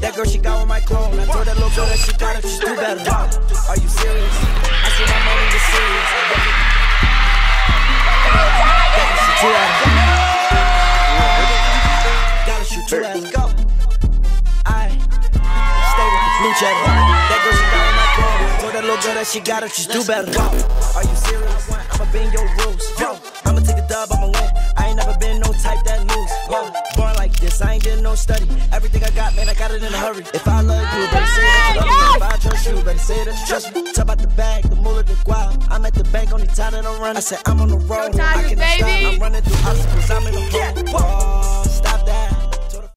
That girl, she got on my clone. I told that little girl that she got it, she's too bad. Are you serious? I said I'm only the serious. Gotta shoot two. Go. I stay with the blue. That girl, she got on my clone. I told that little girl that she got it, she's too bad. Are you serious? I'ma be in your room. This, I ain't did no study. Everything I got, man, I got it in a hurry. If I love you, better say that you love me. If I trust you, better say that you trust me. Talk about the bag, the moolah, the guap. I'm at the bank, only time that I'm running. I said I'm on the road. I baby. stop. I'm running through obstacles,